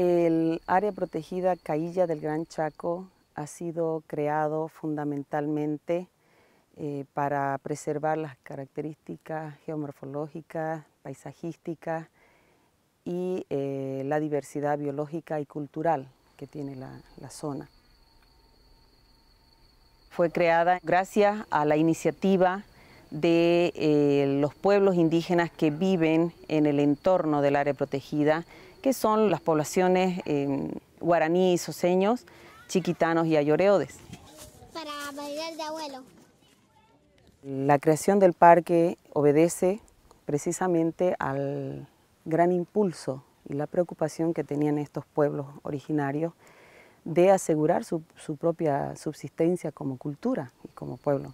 El área protegida Cailla del Gran Chaco ha sido creado fundamentalmente eh, para preservar las características geomorfológicas, paisajísticas y eh, la diversidad biológica y cultural que tiene la, zona. Fue creada gracias a la iniciativa de eh, los pueblos indígenas que viven en el entorno del área protegida que son las poblaciones eh, guaraní y soseños, chiquitanos y ayoreodes. Para bailar de abuelo. La creación del parque obedece precisamente al gran impulso y la preocupación que tenían estos pueblos originarios de asegurar su propia subsistencia como cultura y como pueblo.